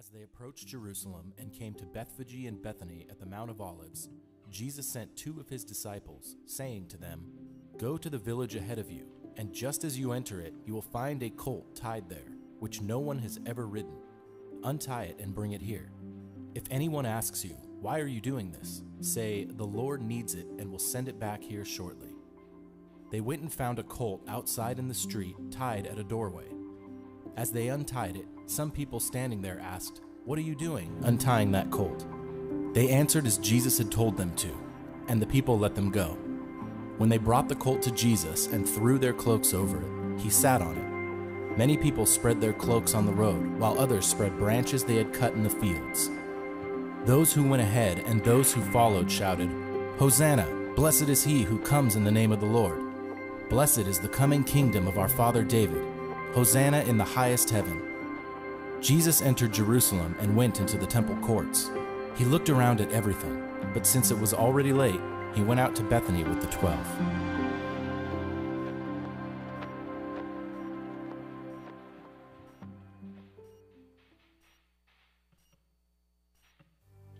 As they approached Jerusalem and came to Bethphage and Bethany at the Mount of Olives, Jesus sent two of his disciples, saying to them, Go to the village ahead of you, and just as you enter it, you will find a colt tied there, which no one has ever ridden. Untie it and bring it here. If anyone asks you, Why are you doing this? say, The Lord needs it and will send it back here shortly. They went and found a colt outside in the street, tied at a doorway. As they untied it, some people standing there asked, What are you doing, untying that colt? They answered as Jesus had told them to, and the people let them go. When they brought the colt to Jesus and threw their cloaks over it, he sat on it. Many people spread their cloaks on the road, while others spread branches they had cut in the fields. Those who went ahead and those who followed shouted, Hosanna! Blessed is he who comes in the name of the Lord. Blessed is the coming kingdom of our father David. Hosanna in the highest heaven. Jesus entered Jerusalem and went into the temple courts. He looked around at everything, but since it was already late, he went out to Bethany with the twelve.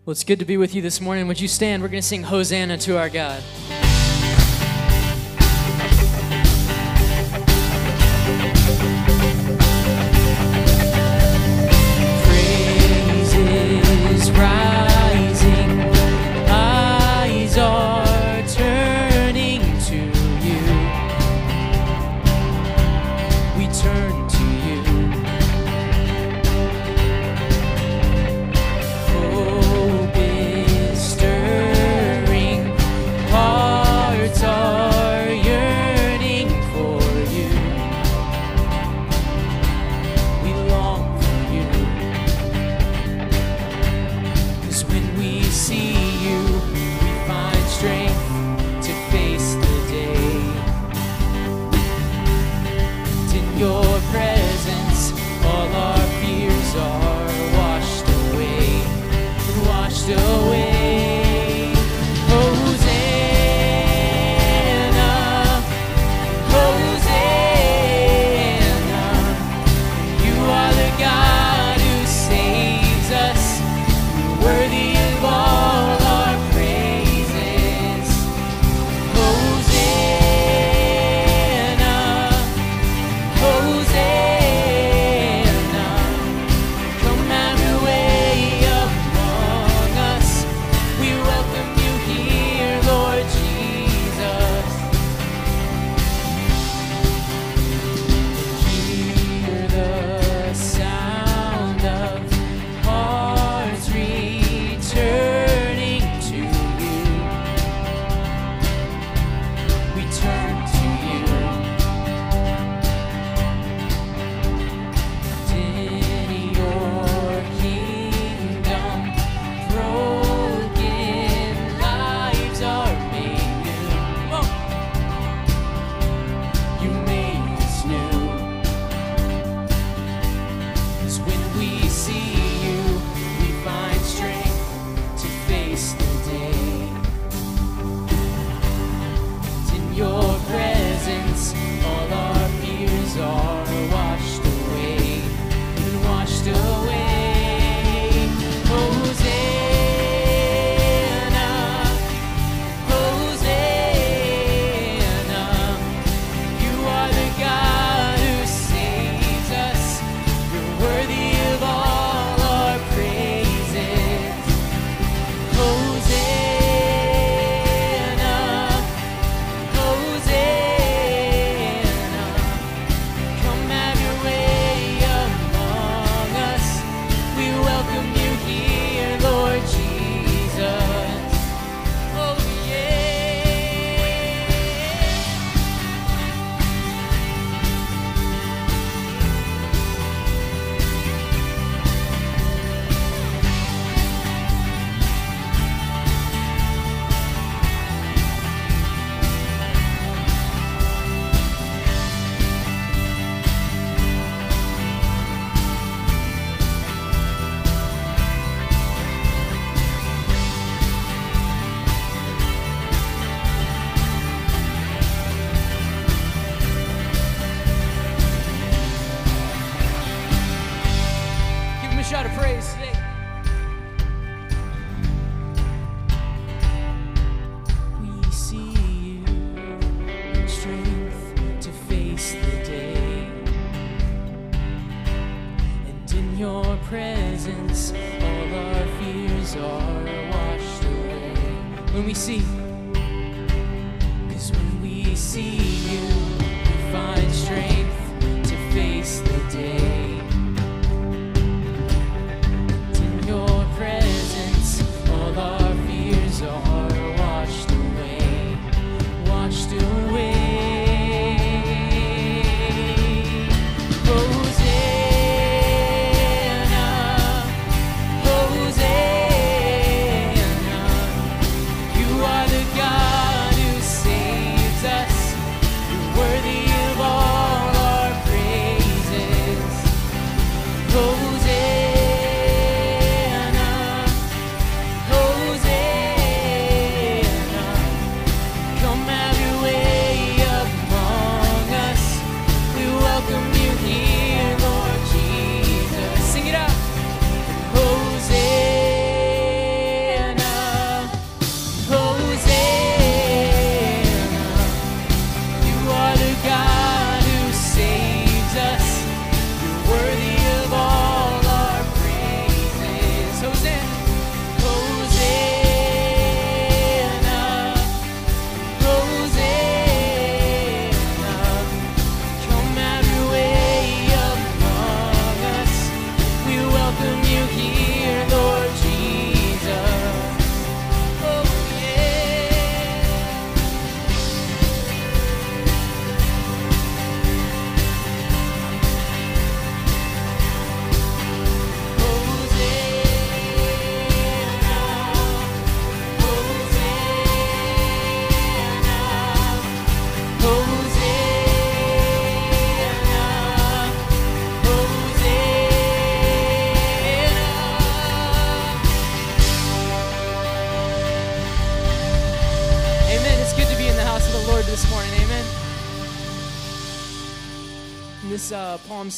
Well, it's good to be with you this morning. Would you stand? We're going to sing Hosanna to our God.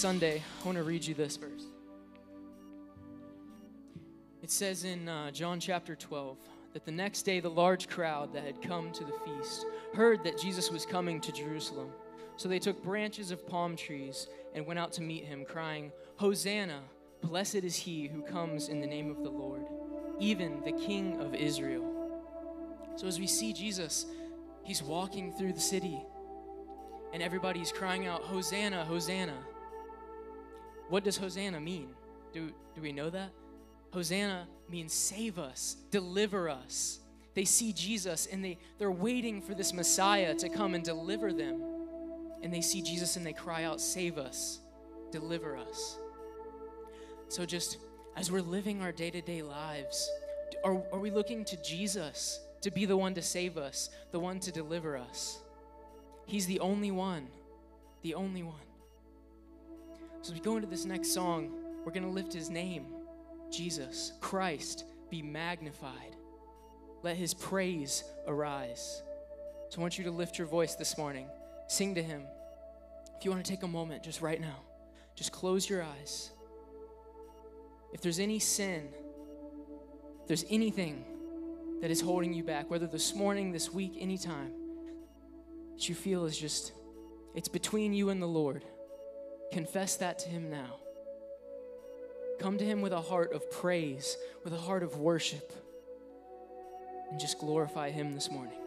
Sunday, I want to read you this verse. It says in uh, John chapter 12 that the next day the large crowd that had come to the feast heard that Jesus was coming to Jerusalem. So they took branches of palm trees and went out to meet him, crying, Hosanna! Blessed is he who comes in the name of the Lord, even the King of Israel. So as we see Jesus, he's walking through the city, and everybody's crying out, Hosanna, Hosanna. What does Hosanna mean? Do, do we know that? Hosanna means save us, deliver us. They see Jesus and they, they're waiting for this Messiah to come and deliver them. And they see Jesus and they cry out, Save us, deliver us. So, just as we're living our day to day lives, are, are we looking to Jesus to be the one to save us, the one to deliver us? He's the only one, the only one. So, as we go into this next song, we're going to lift his name, Jesus, Christ, be magnified. Let his praise arise. So, I want you to lift your voice this morning, sing to him. If you want to take a moment just right now, just close your eyes. If there's any sin, if there's anything that is holding you back, whether this morning, this week, anytime, that you feel is just, it's between you and the Lord, confess that to Him now. Come to Him with a heart of praise, with a heart of worship, and just glorify Him this morning.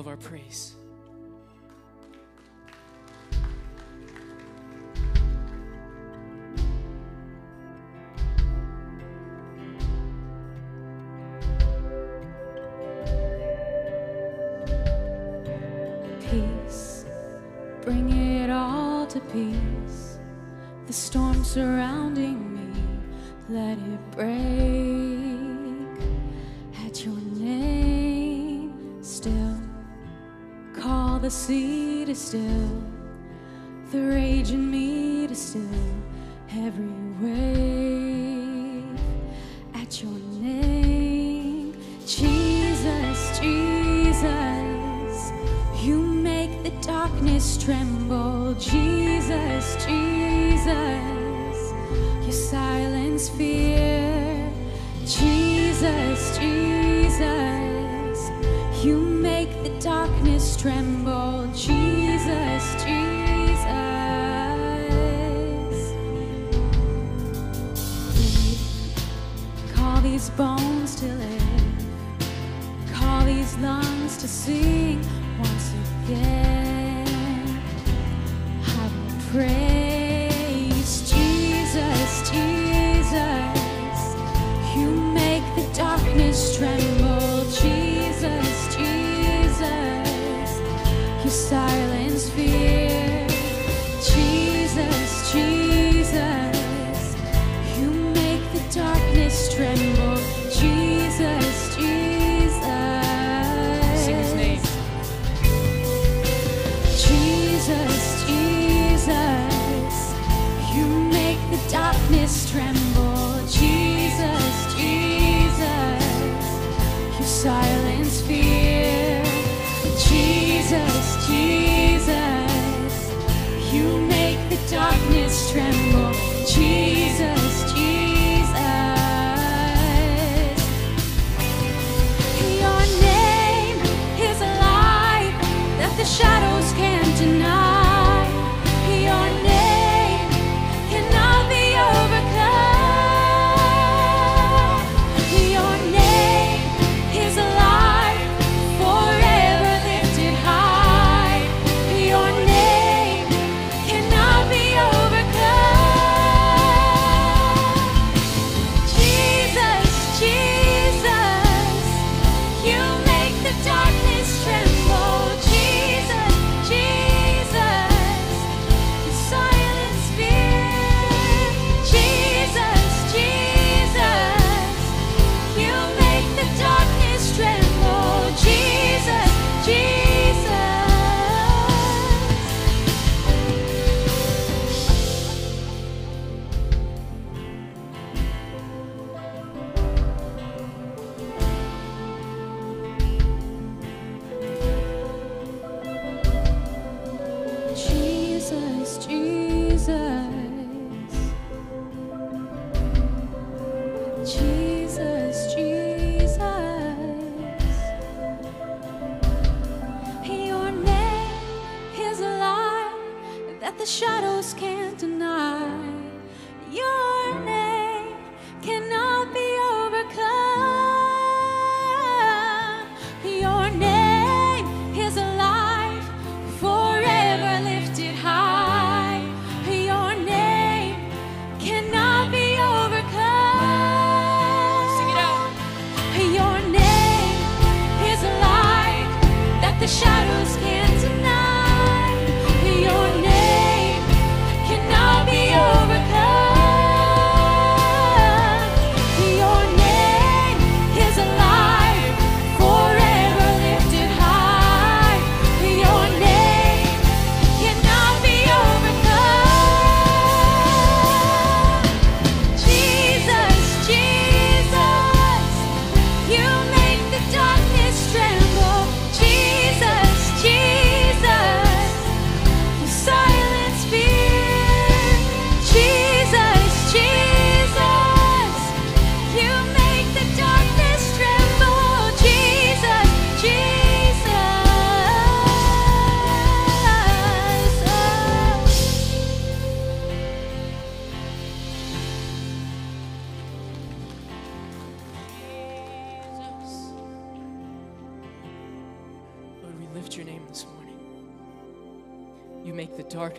All of our praise. Jesus, Jesus, you make the darkness tremble. Jesus,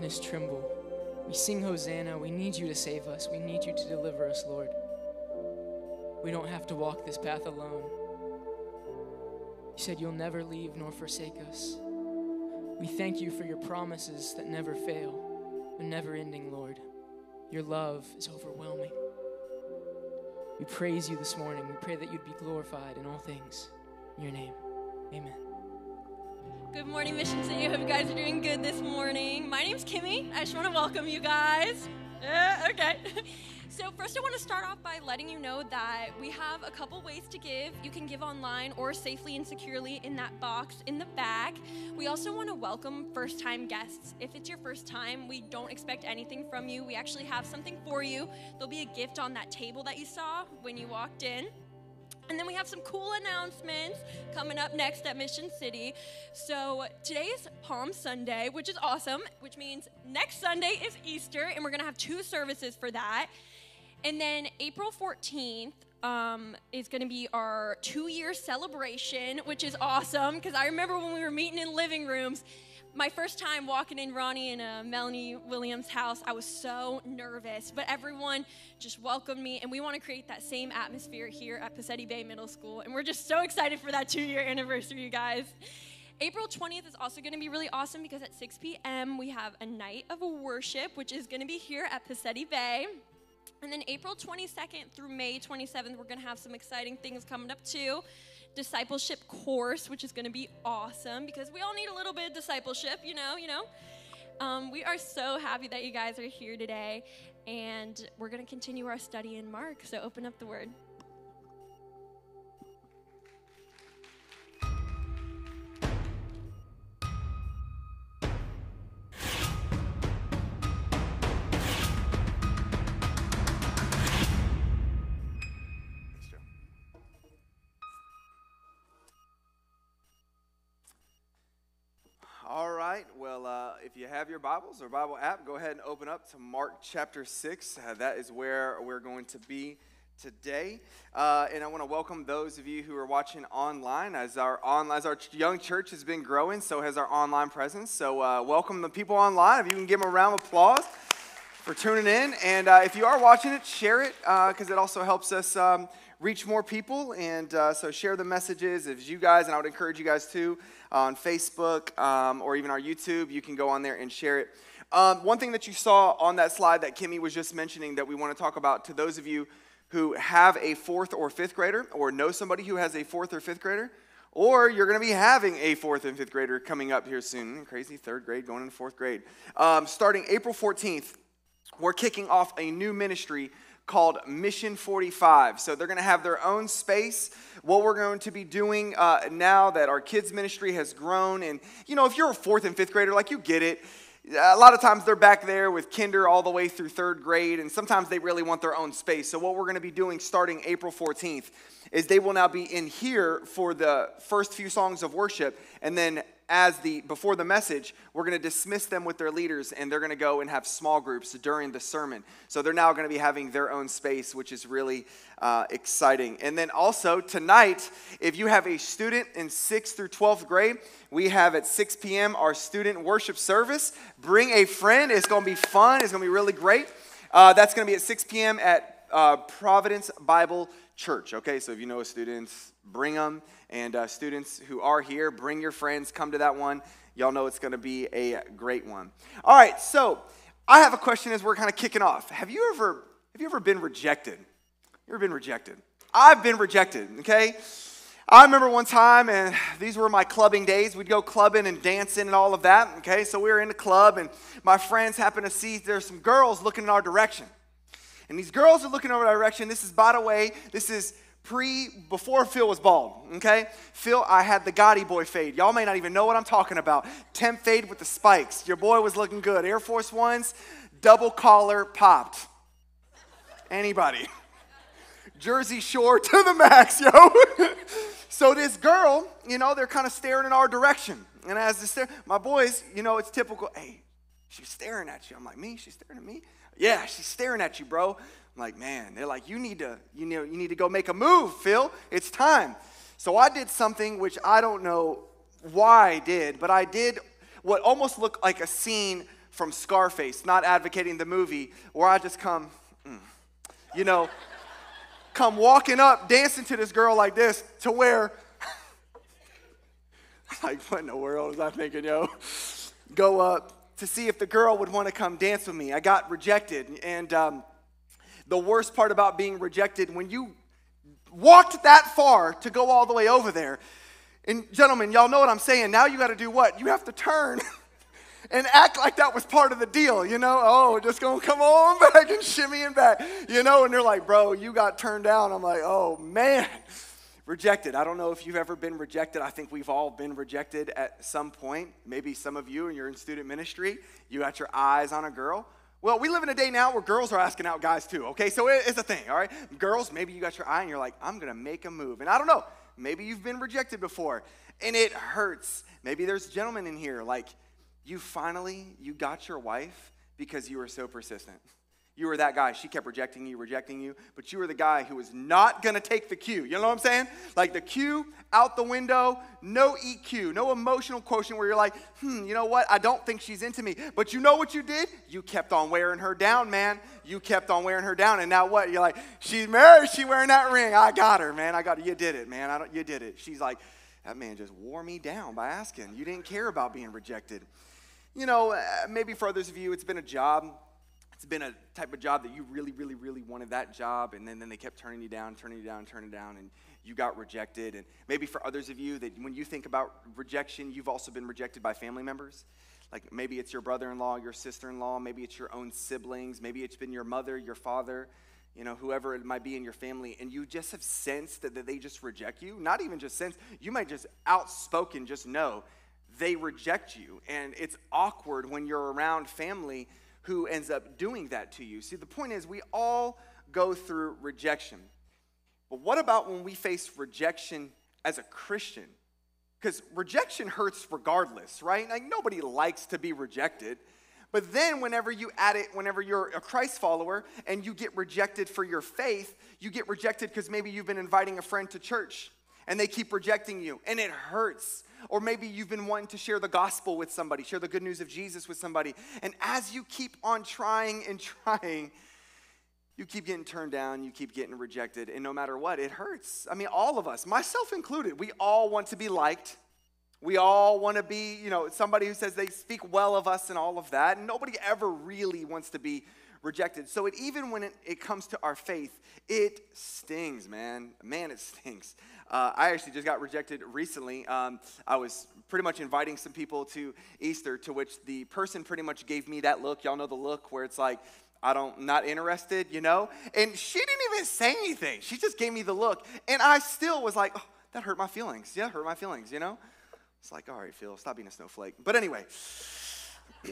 darkness tremble. We sing Hosanna. We need you to save us. We need you to deliver us, Lord. We don't have to walk this path alone. You said you'll never leave nor forsake us. We thank you for your promises that never fail. They're never ending, Lord. Your love is overwhelming. We praise you this morning. We pray that you'd be glorified in all things. In your name, amen. Good morning, Mission City. I hope you guys are doing good this morning. My name's Kimmy. I just want to welcome you guys. Yeah, okay. So, first, I want to start off by letting you know that we have a couple ways to give. You can give online or safely and securely in that box in the back. We also want to welcome first time guests. If it's your first time, we don't expect anything from you. We actually have something for you. There'll be a gift on that table that you saw when you walked in. And then we have some cool announcements coming up next at Mission City. So today is Palm Sunday, which is awesome, which means next Sunday is Easter, and we're gonna have two services for that. And then April 14th um, is gonna be our two year celebration, which is awesome because I remember when we were meeting in living rooms. My first time walking in Ronnie and uh, Melanie Williams' house, I was so nervous, but everyone just welcomed me, and we want to create that same atmosphere here at Pacetti Bay Middle School, and we're just so excited for that two-year anniversary, you guys. April 20th is also going to be really awesome because at 6 p.m. we have a night of worship, which is going to be here at Pacetti Bay. And then April 22nd through May 27th, we're going to have some exciting things coming up too. Discipleship course, which is going to be awesome because we all need a little bit of discipleship, you know, you know. Um, we are so happy that you guys are here today, and we're going to continue our study in Mark. So open up the word. Have your Bibles or Bible app, go ahead and open up to Mark chapter 6. Uh, that is where we're going to be today. Uh, and I want to welcome those of you who are watching online. As our, on, as our young church has been growing, so has our online presence. So, uh, welcome the people online. If you can give them a round of applause for tuning in. And uh, if you are watching it, share it because it also helps us. Um, reach more people and uh, so share the messages if you guys and i would encourage you guys too on Facebook um, or even our YouTube. You can go on there and share it. Um, one thing that you saw on that slide that Kimmy was just mentioning that we want to talk about to those of you who have a fourth or fifth grader or know somebody who has a fourth or fifth grader, or you're going to be having a fourth and fifth grader coming up here soon. Crazy, third grade going into fourth grade. Um, starting April 14th, we're kicking off a new ministry called Mission 45. So they're going to have their own space. What we're going to be doing uh, now that our kids' ministry has grown, and you know, if you're a fourth and fifth grader, like you get it. A lot of times they're back there with kinder all the way through third grade, and sometimes they really want their own space. So, what we're going to be doing starting April 14th is they will now be in here for the first few songs of worship, and then as the before the message we're going to dismiss them with their leaders and they're going to go and have small groups during the sermon. So they're now going to be having their own space which is really uh, exciting. And then also tonight if you have a student in 6th through 12th grade we have at 6 p.m our student worship service. Bring a friend it's going to be fun it's going to be really great. Uh, that's going to be at 6 p.m at uh, providence bible church okay? So if you know a student, bring them and uh, students who are here, bring your friends, come to that one. Y'all know it's going to be a great one. All right, so I have a question as we're kind of kicking off. Have you ever have you ever been rejected? You ever been rejected? I've been rejected, okay? I remember one time, and these were my clubbing days. We'd go clubbing and dancing and all of that, okay? So we were in the club, and my friends happened to see there's some girls looking in our direction. And these girls are looking in our direction. This is, by the way, this is pre before Phil was bald. Okay, Phil, I had the Gotti boy fade. Y'all may not even know what I'm talking about. Temp fade with the spikes. Your boy was looking good. Air Force Ones, double collar popped. Anybody? Jersey Shore to the max, yo. so this girl, you know, they're kind of staring in our direction. And as they stare, my boys, you know, it's typical. Hey, she's staring at you. I'm like, me? She's staring at me? Yeah, she's staring at you, bro. I'm like, man, they're like, you need to, you know, you need to go make a move, Phil. It's time. So I did something which I don't know why I did, but I did what almost looked like a scene from Scarface, not advocating the movie, where I just come, mm, you know, come walking up, dancing to this girl like this, to where, like, what in the world was I thinking, yo? Go up to see if the girl would want to come dance with me. I got rejected, and um, the worst part about being rejected when you walked that far to go all the way over there. And gentlemen, y'all know what I'm saying. Now you got to do what? You have to turn and act like that was part of the deal, you know? Oh, just gonna come on back and shimmy and back, you know? And they're like, bro, you got turned down. I'm like, oh man, rejected. I don't know if you've ever been rejected. I think we've all been rejected at some point. Maybe some of you, and you're in student ministry, you got your eyes on a girl. Well, we live in a day now where girls are asking out guys too, okay? So it's a thing, all right? Girls, maybe you got your eye and you're like, I'm gonna make a move. And I don't know, maybe you've been rejected before and it hurts. Maybe there's gentlemen in here, like, you finally, you got your wife because you were so persistent. You were that guy. She kept rejecting you, rejecting you, but you were the guy who was not going to take the cue. You know what I'm saying? Like the cue out the window, no EQ, no emotional quotient where you're like, hmm, you know what? I don't think she's into me. But you know what you did? You kept on wearing her down, man. You kept on wearing her down. And now what? You're like, she's married. She wearing that ring. I got her, man. I got her. You did it, man. I don't, you did it. She's like, that man just wore me down by asking. You didn't care about being rejected. You know, uh, maybe for others of you, it's been a job. It's been a type of job that you really, really, really wanted that job, and then, then they kept turning you down, turning you down, turning you down, and you got rejected. And maybe for others of you, that when you think about rejection, you've also been rejected by family members. Like maybe it's your brother in law, your sister in law, maybe it's your own siblings, maybe it's been your mother, your father, you know, whoever it might be in your family, and you just have sensed that, that they just reject you. Not even just sense, you might just outspoken just know they reject you. And it's awkward when you're around family who ends up doing that to you. See, the point is, we all go through rejection. But what about when we face rejection as a Christian? Because rejection hurts regardless, right? Like nobody likes to be rejected. But then, whenever you add it, whenever you're a Christ follower and you get rejected for your faith, you get rejected because maybe you've been inviting a friend to church and they keep rejecting you and it hurts. Or maybe you've been wanting to share the gospel with somebody, share the good news of Jesus with somebody. And as you keep on trying and trying, you keep getting turned down, you keep getting rejected, and no matter what, it hurts. I mean, all of us, myself included, we all want to be liked. We all want to be, you know, somebody who says they speak well of us and all of that. And nobody ever really wants to be rejected. So it, even when it, it comes to our faith, it stings, man. Man, it stings. Uh, I actually just got rejected recently. Um, I was pretty much inviting some people to Easter, to which the person pretty much gave me that look. Y'all know the look where it's like, I don't, not interested, you know? And she didn't even say anything. She just gave me the look. And I still was like, oh, that hurt my feelings. Yeah, hurt my feelings, you know? It's like, all right, Phil, stop being a snowflake. But anyway,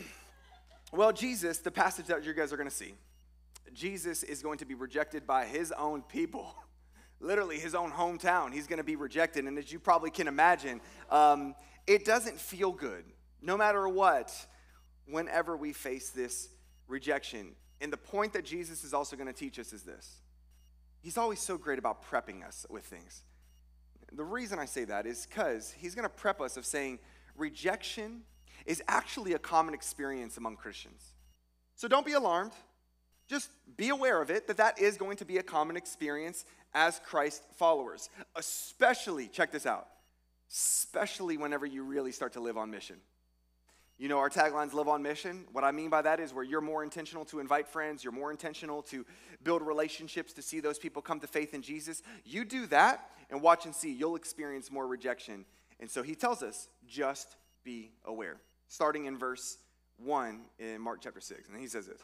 well, Jesus, the passage that you guys are going to see, Jesus is going to be rejected by his own people. Literally, his own hometown. He's going to be rejected. And as you probably can imagine, um, it doesn't feel good, no matter what, whenever we face this rejection. And the point that Jesus is also going to teach us is this He's always so great about prepping us with things. The reason I say that is because he's going to prep us of saying rejection is actually a common experience among Christians. So don't be alarmed. Just be aware of it that that is going to be a common experience as Christ followers, especially, check this out, especially whenever you really start to live on mission. You know, our taglines live on mission. What I mean by that is where you're more intentional to invite friends, you're more intentional to build relationships to see those people come to faith in Jesus. You do that and watch and see, you'll experience more rejection. And so he tells us, just be aware. Starting in verse 1 in Mark chapter 6. And he says this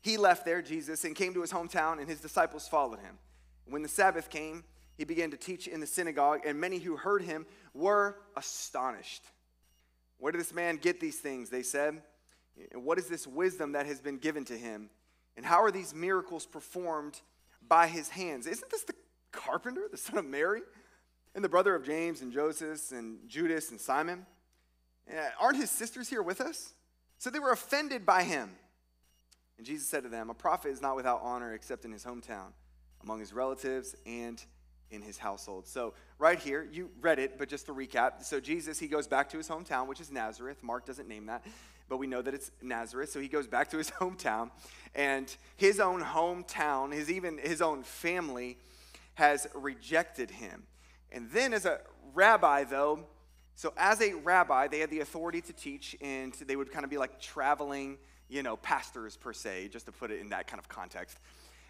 He left there, Jesus, and came to his hometown, and his disciples followed him. When the Sabbath came, he began to teach in the synagogue, and many who heard him were astonished where did this man get these things? They said. What is this wisdom that has been given to him? And how are these miracles performed by his hands? Isn't this the carpenter, the son of Mary, and the brother of James and Joseph and Judas and Simon? Eh, aren't his sisters here with us? So they were offended by him. And Jesus said to them, A prophet is not without honor except in his hometown, among his relatives, and in his household. So, right here, you read it, but just to recap. So, Jesus, he goes back to his hometown, which is Nazareth. Mark doesn't name that, but we know that it's Nazareth. So, he goes back to his hometown, and his own hometown, his even his own family, has rejected him. And then, as a rabbi, though, so as a rabbi, they had the authority to teach, and they would kind of be like traveling, you know, pastors per se, just to put it in that kind of context.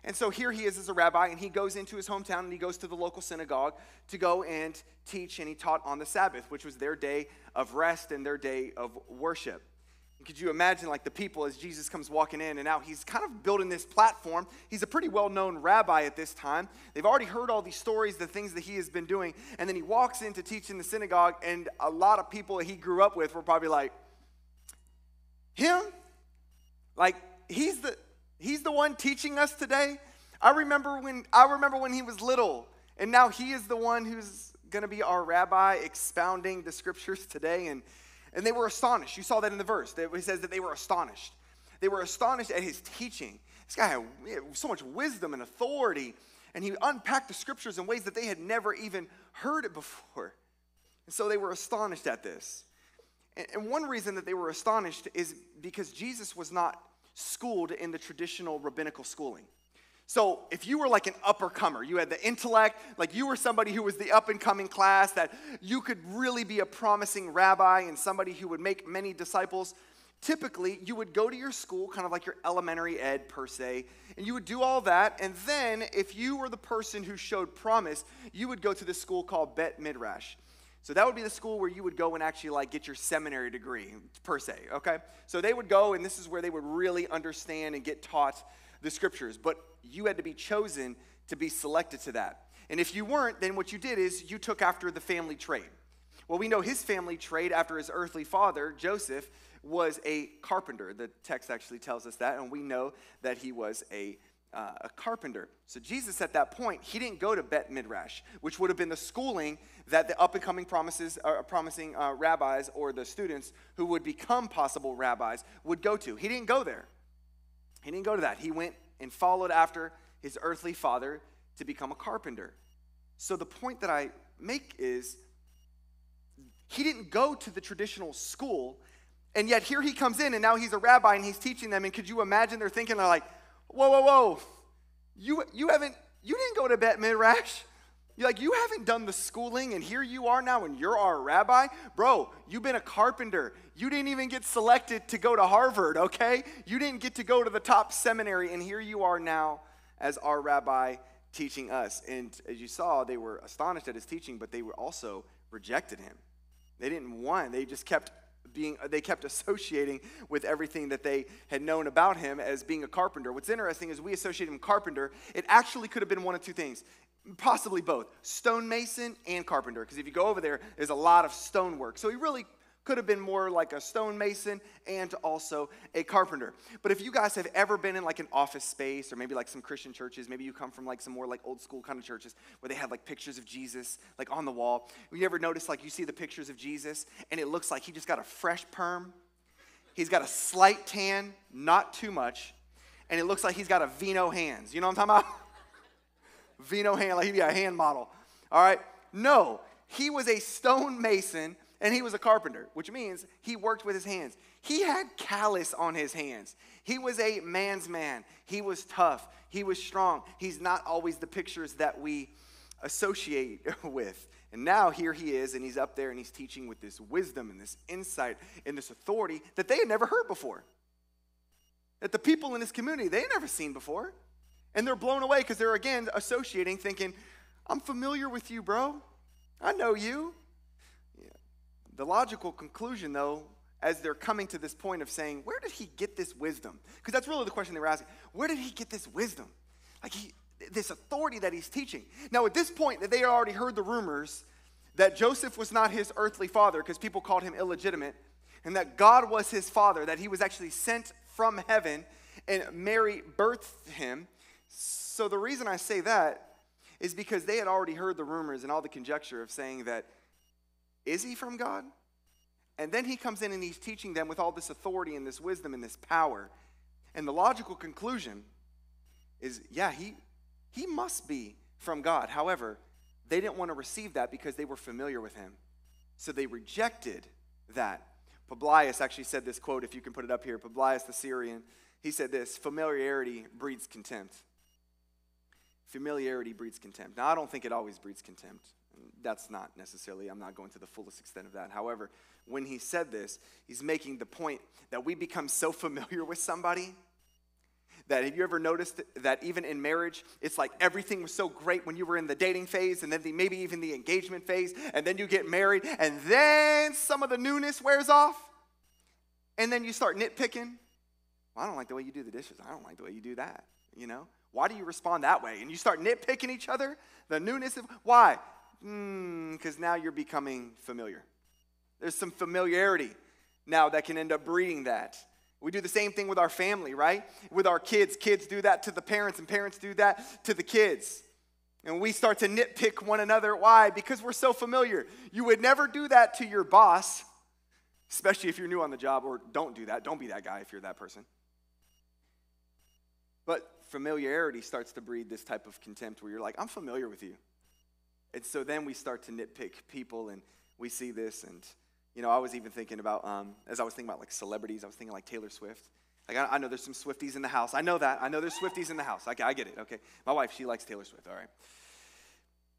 And so here he is as a rabbi, and he goes into his hometown and he goes to the local synagogue to go and teach, and he taught on the Sabbath, which was their day of rest and their day of worship. And could you imagine, like, the people as Jesus comes walking in, and now he's kind of building this platform. He's a pretty well known rabbi at this time. They've already heard all these stories, the things that he has been doing, and then he walks in to teach in the synagogue, and a lot of people he grew up with were probably like, Him? Like, he's the He's the one teaching us today. I remember when I remember when he was little, and now he is the one who's going to be our rabbi expounding the scriptures today and and they were astonished. You saw that in the verse. That he says that they were astonished. They were astonished at his teaching. This guy had so much wisdom and authority, and he unpacked the scriptures in ways that they had never even heard it before. And so they were astonished at this. And one reason that they were astonished is because Jesus was not schooled in the traditional rabbinical schooling. So if you were like an upper comer, you had the intellect, like you were somebody who was the up and coming class, that you could really be a promising rabbi and somebody who would make many disciples, typically you would go to your school, kind of like your elementary ed per se, and you would do all that. And then if you were the person who showed promise, you would go to this school called Bet Midrash. So that would be the school where you would go and actually like get your seminary degree per se, okay? So they would go and this is where they would really understand and get taught the scriptures, but you had to be chosen to be selected to that. And if you weren't, then what you did is you took after the family trade. Well, we know his family trade after his earthly father, Joseph, was a carpenter. The text actually tells us that, and we know that he was a uh, a carpenter. So Jesus, at that point, he didn't go to Bet Midrash, which would have been the schooling that the up and coming promises, uh, promising uh, rabbis or the students who would become possible rabbis would go to. He didn't go there. He didn't go to that. He went and followed after his earthly father to become a carpenter. So the point that I make is he didn't go to the traditional school, and yet here he comes in and now he's a rabbi and he's teaching them. And could you imagine they're thinking, they're like, whoa, whoa, whoa, you, you haven't, you didn't go to Bet Midrash. You're like, you haven't done the schooling, and here you are now, and you're our rabbi? Bro, you've been a carpenter. You didn't even get selected to go to Harvard, okay? You didn't get to go to the top seminary, and here you are now as our rabbi teaching us. And as you saw, they were astonished at his teaching, but they were also rejected him. They didn't want, they just kept being they kept associating with everything that they had known about him as being a carpenter. What's interesting is we associate him carpenter. It actually could have been one of two things possibly both stonemason and carpenter because if you go over there there's a lot of stonework so he really could have been more like a stonemason and also a carpenter. But if you guys have ever been in like an office space or maybe like some christian churches maybe you come from like some more like old school kind of churches where they have like pictures of jesus like on the wall. You ever notice like you see the pictures of jesus and it looks like he just got a fresh perm? He's got a slight tan not too much and it looks like he's got a vino hands. You know what i'm talking about? Vino hand, like he'd be a hand model. All right? No, he was a stonemason and he was a carpenter, which means he worked with his hands. He had callus on his hands. He was a man's man. He was tough. He was strong. He's not always the pictures that we associate with. And now here he is, and he's up there and he's teaching with this wisdom and this insight and this authority that they had never heard before. That the people in his community, they had never seen before. And they're blown away because they're again associating, thinking, I'm familiar with you, bro. I know you. The logical conclusion, though, as they're coming to this point of saying, Where did he get this wisdom? Because that's really the question they were asking. Where did he get this wisdom? Like, he, this authority that he's teaching. Now, at this point, that they had already heard the rumors that Joseph was not his earthly father because people called him illegitimate, and that God was his father, that he was actually sent from heaven, and Mary birthed him. So the reason I say that is because they had already heard the rumors and all the conjecture of saying that, is he from God? And then he comes in and he's teaching them with all this authority and this wisdom and this power. And the logical conclusion is, yeah, he, he must be from God. However, they didn't want to receive that because they were familiar with him. So they rejected that. Publius actually said this quote, if you can put it up here. Publius the Syrian, he said this familiarity breeds contempt. Familiarity breeds contempt. Now, I don't think it always breeds contempt. That's not necessarily, I'm not going to the fullest extent of that. However, when he said this, he's making the point that we become so familiar with somebody that have you ever noticed that even in marriage, it's like everything was so great when you were in the dating phase and then the, maybe even the engagement phase, and then you get married, and then some of the newness wears off, and then you start nitpicking. Well, I don't like the way you do the dishes. I don't like the way you do that, you know? Why do you respond that way? And you start nitpicking each other, the newness of why? Because mm, now you're becoming familiar. There's some familiarity now that can end up breeding that. We do the same thing with our family, right? With our kids. Kids do that to the parents, and parents do that to the kids. And we start to nitpick one another. Why? Because we're so familiar. You would never do that to your boss, especially if you're new on the job, or don't do that. Don't be that guy if you're that person. But familiarity starts to breed this type of contempt where you're like, I'm familiar with you. And so then we start to nitpick people and we see this. And, you know, I was even thinking about, um, as I was thinking about like celebrities, I was thinking like Taylor Swift. Like, I, I know there's some Swifties in the house. I know that. I know there's Swifties in the house. I, I get it, okay? My wife, she likes Taylor Swift, all right?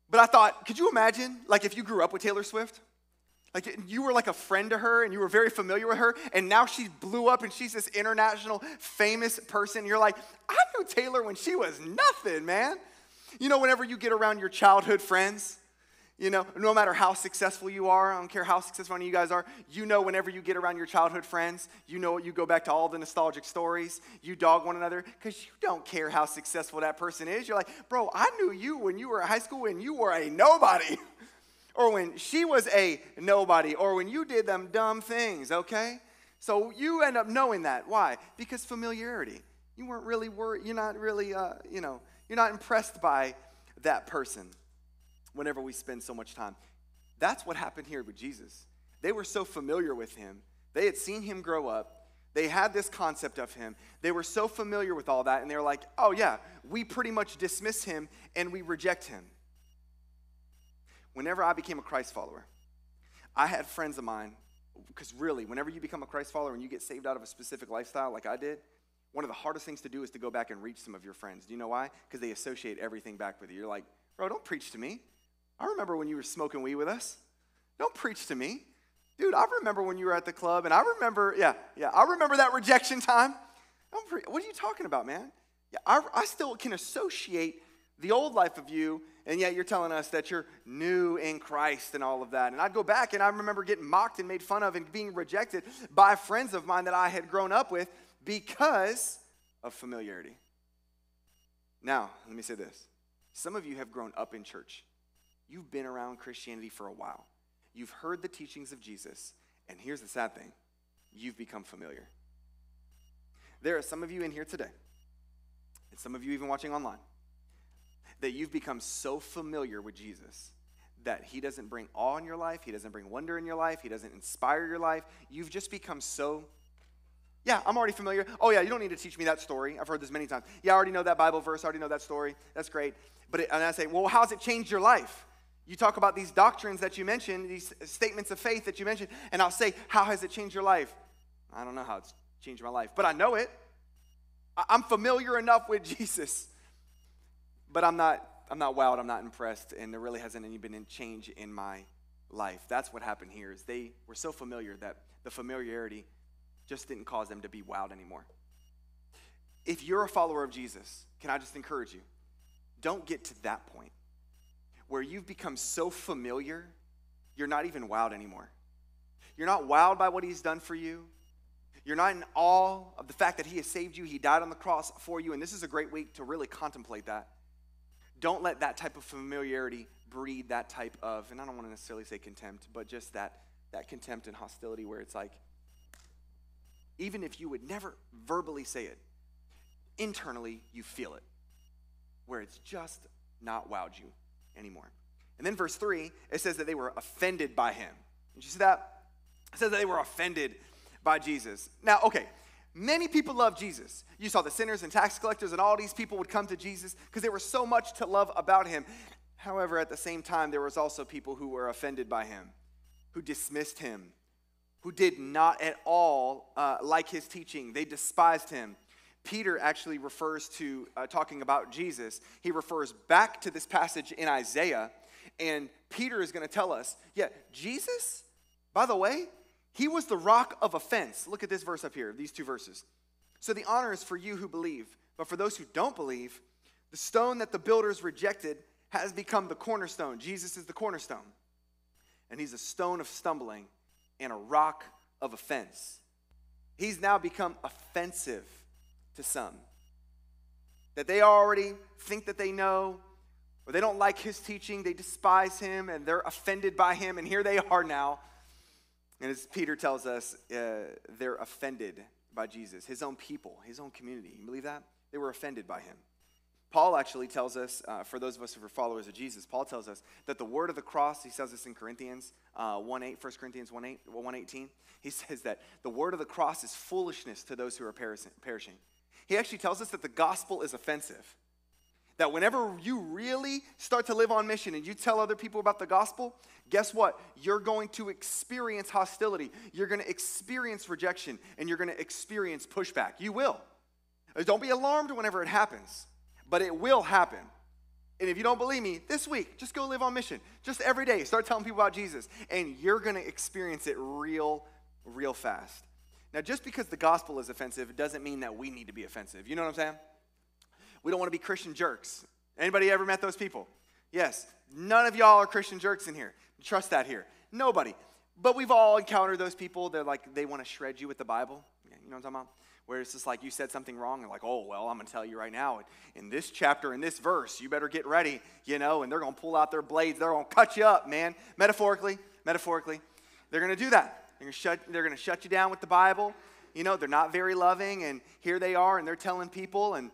But I thought, could you imagine, like, if you grew up with Taylor Swift? Like, you were like a friend to her and you were very familiar with her, and now she blew up and she's this international famous person. You're like, I knew Taylor when she was nothing, man. You know, whenever you get around your childhood friends, you know, no matter how successful you are, I don't care how successful any of you guys are, you know, whenever you get around your childhood friends, you know, you go back to all the nostalgic stories, you dog one another, because you don't care how successful that person is. You're like, bro, I knew you when you were in high school and you were a nobody. or when she was a nobody, or when you did them dumb things, okay? So you end up knowing that. Why? Because familiarity. You weren't really worried, you're not really, uh, you know, you're not impressed by that person whenever we spend so much time. That's what happened here with Jesus. They were so familiar with him, they had seen him grow up. They had this concept of him. They were so familiar with all that, and they were like, oh, yeah, we pretty much dismiss him and we reject him. Whenever I became a Christ follower, I had friends of mine, because really, whenever you become a Christ follower and you get saved out of a specific lifestyle like I did, one of the hardest things to do is to go back and reach some of your friends. Do you know why? Because they associate everything back with you. You're like, bro, don't preach to me. I remember when you were smoking weed with us. Don't preach to me. Dude, I remember when you were at the club, and I remember, yeah, yeah, I remember that rejection time. Pre- what are you talking about, man? Yeah, I, I still can associate the old life of you, and yet you're telling us that you're new in Christ and all of that. And I'd go back, and I remember getting mocked and made fun of and being rejected by friends of mine that I had grown up with because of familiarity. Now, let me say this. Some of you have grown up in church. You've been around Christianity for a while. You've heard the teachings of Jesus, and here's the sad thing you've become familiar. There are some of you in here today, and some of you even watching online, that you've become so familiar with Jesus that he doesn't bring awe in your life, he doesn't bring wonder in your life, he doesn't inspire your life. You've just become so yeah, I'm already familiar. Oh, yeah, you don't need to teach me that story. I've heard this many times. Yeah, I already know that Bible verse. I already know that story. That's great. But it, and I say, well, how has it changed your life? You talk about these doctrines that you mentioned, these statements of faith that you mentioned, and I'll say, How has it changed your life? I don't know how it's changed my life, but I know it. I'm familiar enough with Jesus, but I'm not, I'm not wowed, I'm not impressed, and there really hasn't any been any change in my life. That's what happened here is they were so familiar that the familiarity just didn't cause them to be wowed anymore. If you're a follower of Jesus, can I just encourage you? Don't get to that point where you've become so familiar, you're not even wowed anymore. You're not wowed by what he's done for you. You're not in awe of the fact that he has saved you. He died on the cross for you. And this is a great week to really contemplate that. Don't let that type of familiarity breed that type of, and I don't want to necessarily say contempt, but just that, that contempt and hostility where it's like, even if you would never verbally say it, internally you feel it, where it's just not wowed you anymore. And then verse 3, it says that they were offended by him. Did you see that? It says that they were offended by Jesus. Now, okay, many people love Jesus. You saw the sinners and tax collectors, and all these people would come to Jesus because there was so much to love about him. However, at the same time, there was also people who were offended by him, who dismissed him, who did not at all uh, like his teaching. They despised him. Peter actually refers to uh, talking about Jesus. He refers back to this passage in Isaiah, and Peter is going to tell us, yeah, Jesus, by the way, he was the rock of offense. Look at this verse up here, these two verses. So the honor is for you who believe, but for those who don't believe, the stone that the builders rejected has become the cornerstone. Jesus is the cornerstone. And he's a stone of stumbling and a rock of offense. He's now become offensive to some. That they already think that they know, or they don't like his teaching, they despise him, and they're offended by him, and here they are now. And as Peter tells us, uh, they're offended by Jesus, his own people, his own community. You believe that? They were offended by him. Paul actually tells us, uh, for those of us who are followers of Jesus, Paul tells us that the word of the cross, he says this in Corinthians uh, 1 8, 1 Corinthians 1 8, 118, he says that the word of the cross is foolishness to those who are perishing. He actually tells us that the gospel is offensive. that whenever you really start to live on mission and you tell other people about the gospel, guess what? You're going to experience hostility. You're going to experience rejection and you're going to experience pushback. You will. Don't be alarmed whenever it happens, but it will happen. And if you don't believe me, this week, just go live on mission. Just every day, start telling people about Jesus, and you're going to experience it real, real fast. Now, just because the gospel is offensive, it doesn't mean that we need to be offensive. You know what I'm saying? We don't want to be Christian jerks. Anybody ever met those people? Yes. None of y'all are Christian jerks in here. Trust that here. Nobody. But we've all encountered those people. They're like, they want to shred you with the Bible. You know what I'm talking about? Where it's just like you said something wrong and like, oh, well, I'm going to tell you right now. In this chapter, in this verse, you better get ready, you know, and they're going to pull out their blades. They're going to cut you up, man. Metaphorically, metaphorically. They're going to do that. They're going to shut, you down with the Bible. You know, they're not very loving, and here they are, and they're telling people, and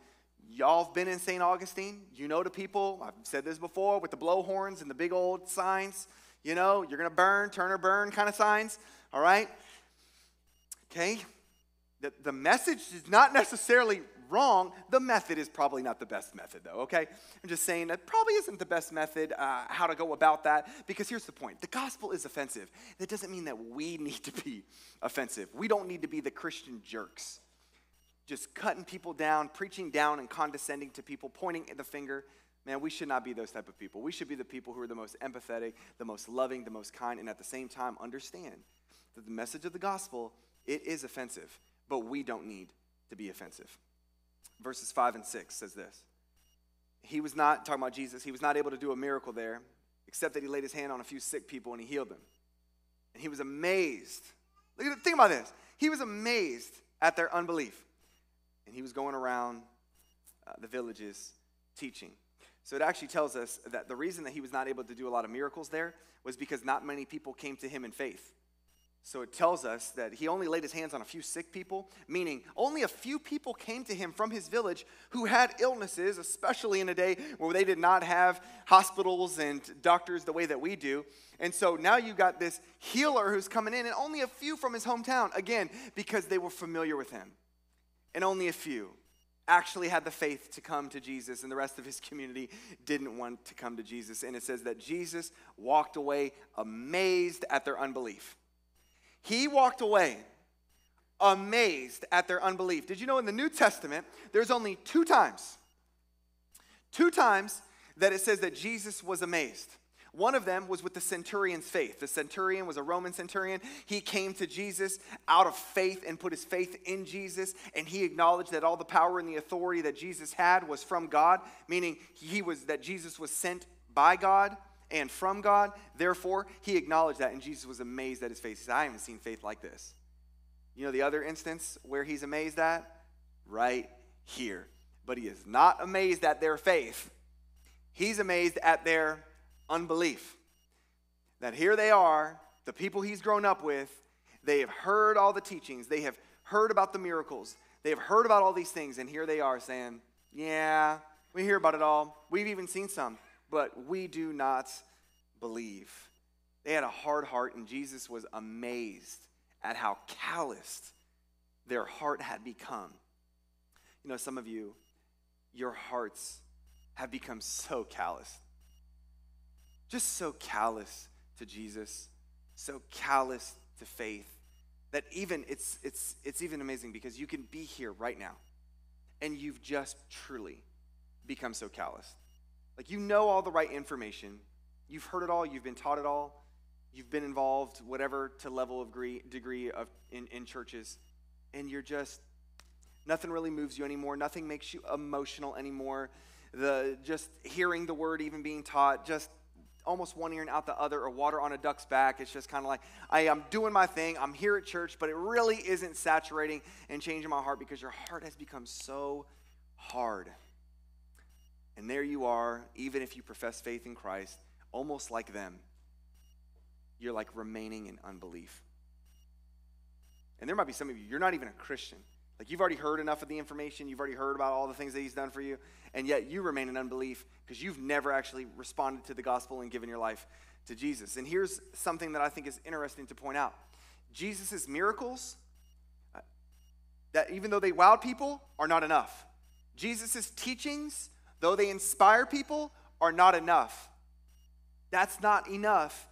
Y'all have been in St. Augustine. You know the people. I've said this before with the blowhorns and the big old signs. You know, you're going to burn, turn or burn kind of signs. All right? Okay? The, the message is not necessarily wrong. The method is probably not the best method, though, okay? I'm just saying that probably isn't the best method uh, how to go about that because here's the point the gospel is offensive. That doesn't mean that we need to be offensive. We don't need to be the Christian jerks just cutting people down, preaching down and condescending to people, pointing the finger. Man, we should not be those type of people. We should be the people who are the most empathetic, the most loving, the most kind, and at the same time understand that the message of the gospel, it is offensive, but we don't need to be offensive. Verses 5 and 6 says this. He was not, talking about Jesus, he was not able to do a miracle there, except that he laid his hand on a few sick people and he healed them. And he was amazed. Think about this. He was amazed at their unbelief and he was going around uh, the villages teaching. So it actually tells us that the reason that he was not able to do a lot of miracles there was because not many people came to him in faith. So it tells us that he only laid his hands on a few sick people, meaning only a few people came to him from his village who had illnesses, especially in a day where they did not have hospitals and doctors the way that we do. And so now you got this healer who's coming in, and only a few from his hometown, again, because they were familiar with him and only a few actually had the faith to come to Jesus, and the rest of his community didn't want to come to Jesus. And it says that Jesus walked away amazed at their unbelief. He walked away amazed at their unbelief. Did you know in the New Testament, there's only two times, two times that it says that Jesus was amazed? One of them was with the centurion's faith. The centurion was a Roman centurion. He came to Jesus out of faith and put his faith in Jesus, and he acknowledged that all the power and the authority that Jesus had was from God, meaning he was that Jesus was sent by God and from God. Therefore, he acknowledged that, and Jesus was amazed at his faith. He said, I haven't seen faith like this. You know the other instance where he's amazed at? Right here. But he is not amazed at their faith. He's amazed at their unbelief. That here they are, the people he's grown up with, they have heard all the teachings, they have heard about the miracles, they have heard about all these things, and here they are saying, Yeah, we hear about it all. We've even seen some, but we do not believe. They had a hard heart, and Jesus was amazed at how calloused their heart had become. You know, some of you, your hearts have become so calloused just so callous to Jesus, so callous to faith that even it's it's it's even amazing because you can be here right now and you've just truly become so callous. Like you know all the right information, you've heard it all, you've been taught it all, you've been involved whatever to level of degree, degree of in, in churches, and you're just nothing really moves you anymore, nothing makes you emotional anymore. The just hearing the word even being taught just almost one ear and out the other, or water on a duck's back. It's just kind of like, I, am doing my thing, I'm here at church, but it really isn't saturating and changing my heart because your heart has become so hard. And there you are, even if you profess faith in Christ, almost like them. You're like remaining in unbelief. And there might be some of you, you're not even a Christian. Like you've already heard enough of the information, you've already heard about all the things that he's done for you, and yet you remain in unbelief because you've never actually responded to the gospel and given your life to Jesus. And here's something that I think is interesting to point out Jesus' miracles, uh, that even though they wowed people, are not enough. Jesus' teachings, though they inspire people, are not enough. That's not enough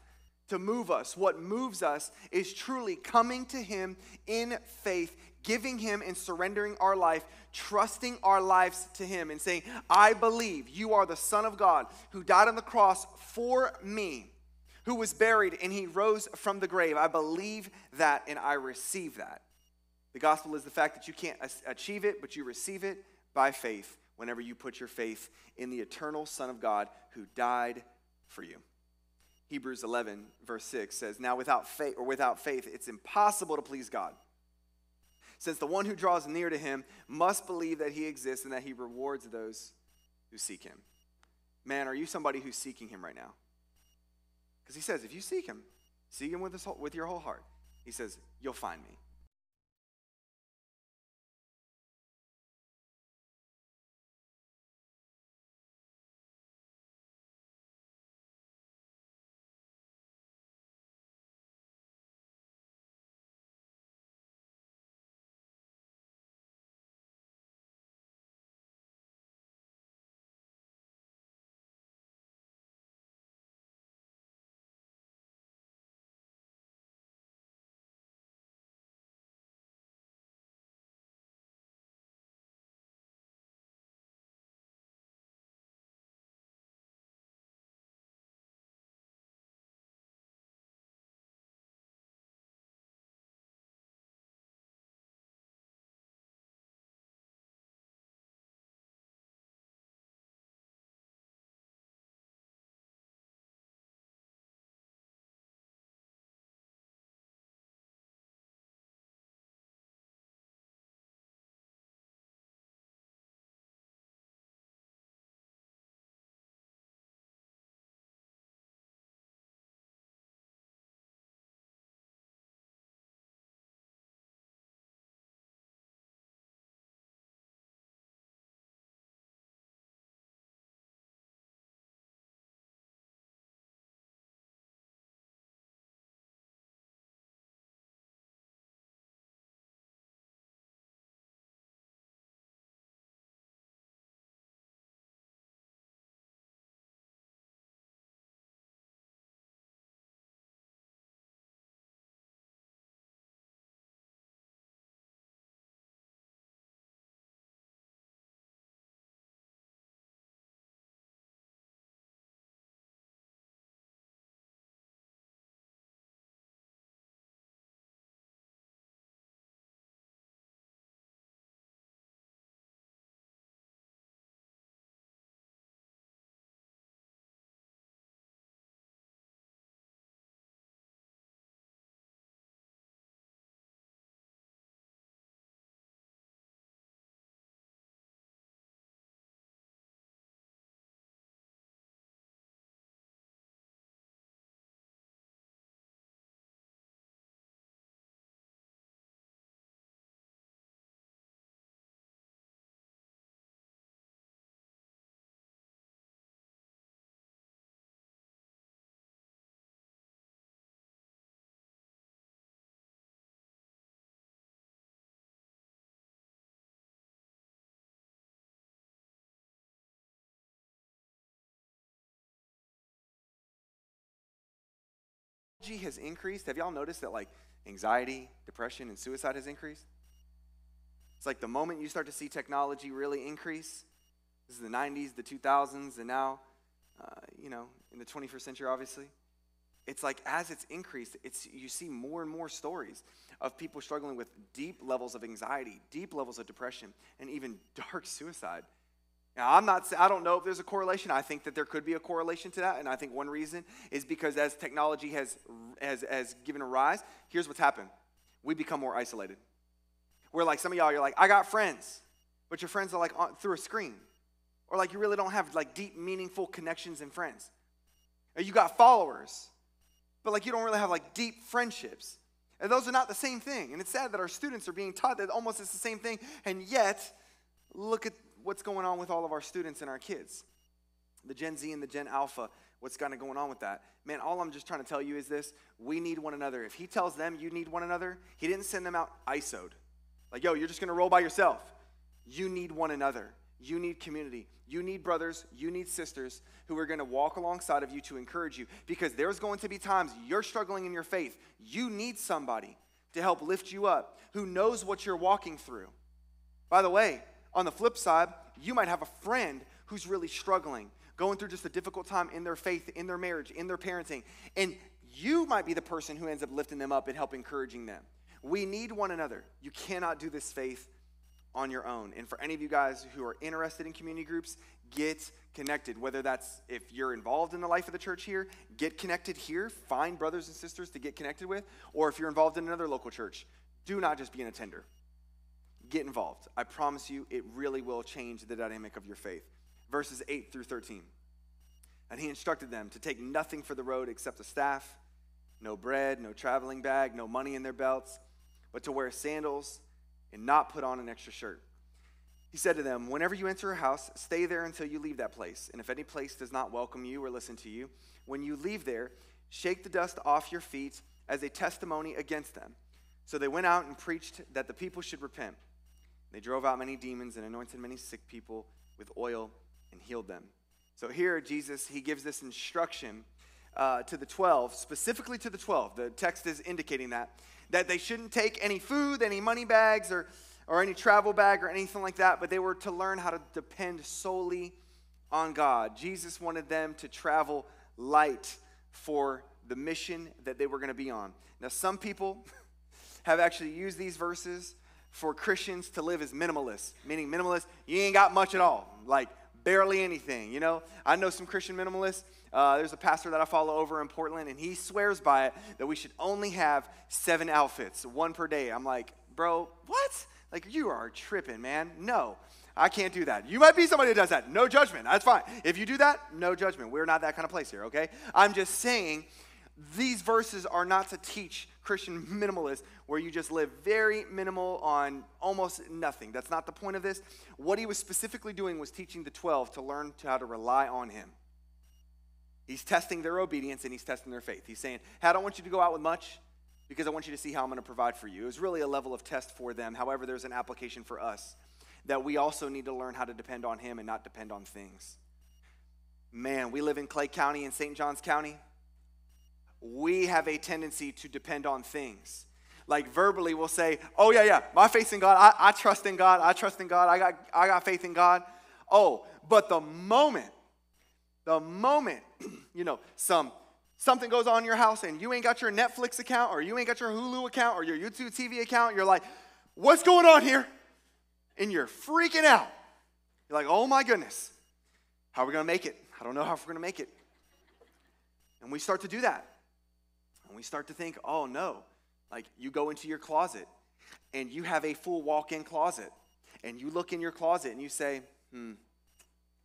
to move us. What moves us is truly coming to Him in faith, giving Him and surrendering our life, trusting our lives to Him, and saying, I believe you are the Son of God who died on the cross for me, who was buried and He rose from the grave. I believe that and I receive that. The gospel is the fact that you can't achieve it, but you receive it by faith whenever you put your faith in the eternal Son of God who died for you. Hebrews 11, verse 6 says, Now without faith, or without faith, it's impossible to please God. Since the one who draws near to him must believe that he exists and that he rewards those who seek him. Man, are you somebody who's seeking him right now? Because he says, if you seek him, seek him with, whole, with your whole heart. He says, you'll find me. Has increased. Have y'all noticed that like anxiety, depression, and suicide has increased? It's like the moment you start to see technology really increase, this is the 90s, the 2000s, and now, uh, you know, in the 21st century, obviously. It's like as it's increased, it's, you see more and more stories of people struggling with deep levels of anxiety, deep levels of depression, and even dark suicide. Now, I'm not, I don't know if there's a correlation. I think that there could be a correlation to that. And I think one reason is because as technology has, has, has given a rise, here's what's happened we become more isolated. Where, like, some of y'all, you're like, I got friends, but your friends are like on, through a screen. Or, like, you really don't have, like, deep, meaningful connections and friends. Or you got followers, but, like, you don't really have, like, deep friendships. And those are not the same thing. And it's sad that our students are being taught that almost it's the same thing. And yet, look at what's going on with all of our students and our kids. The Gen Z and the Gen Alpha, what's kind of going on with that? Man, all I'm just trying to tell you is this we need one another. If he tells them you need one another, he didn't send them out ISO'd. Like, yo, you're just going to roll by yourself. You need one another. You need community. You need brothers, you need sisters who are going to walk alongside of you to encourage you because there's going to be times you're struggling in your faith. You need somebody to help lift you up who knows what you're walking through. By the way, on the flip side, you might have a friend who's really struggling, going through just a difficult time in their faith, in their marriage, in their parenting, and you might be the person who ends up lifting them up and help encouraging them. We need one another. You cannot do this faith on your own. And for any of you guys who are interested in community groups, get connected. Whether that's if you're involved in the life of the church here, get connected here. Find brothers and sisters to get connected with. Or if you're involved in another local church, do not just be an attender. Get involved. I promise you, it really will change the dynamic of your faith. Verses 8 through 13. And he instructed them to take nothing for the road except a staff, no bread, no traveling bag, no money in their belts, but to wear sandals and not put on an extra shirt. He said to them, Whenever you enter a house, stay there until you leave that place. And if any place does not welcome you or listen to you, when you leave there, shake the dust off your feet as a testimony against them. So they went out and preached that the people should repent. They drove out many demons and anointed many sick people with oil and healed them. So here, Jesus, he gives this instruction uh, to the 12, specifically to the 12. The text is indicating that that they shouldn't take any food, any money bags, or, or any travel bag or anything like that, but they were to learn how to depend solely on God. Jesus wanted them to travel light for the mission that they were going to be on. Now, some people have actually used these verses for Christians to live as minimalists, meaning minimalist, you ain't got much at all, like barely anything, you know? I know some Christian minimalists uh, there's a pastor that I follow over in Portland, and he swears by it that we should only have seven outfits, one per day. I'm like, bro, what? Like, you are tripping, man. No, I can't do that. You might be somebody that does that. No judgment. That's fine. If you do that, no judgment. We're not that kind of place here, okay? I'm just saying these verses are not to teach Christian minimalists where you just live very minimal on almost nothing. That's not the point of this. What he was specifically doing was teaching the 12 to learn how to rely on him. He's testing their obedience and he's testing their faith. He's saying, hey, I don't want you to go out with much because I want you to see how I'm going to provide for you. It was really a level of test for them. However, there's an application for us that we also need to learn how to depend on him and not depend on things. Man, we live in Clay County and St. Johns County. We have a tendency to depend on things. Like verbally, we'll say, Oh, yeah, yeah, my faith in God, I, I trust in God, I trust in God, I got, I got faith in God. Oh, but the moment the moment, you know, some something goes on in your house and you ain't got your Netflix account or you ain't got your Hulu account or your YouTube TV account, you're like, what's going on here? And you're freaking out. You're like, oh my goodness, how are we gonna make it? I don't know how we're gonna make it. And we start to do that. And we start to think, oh no, like you go into your closet and you have a full walk in closet. And you look in your closet and you say, hmm,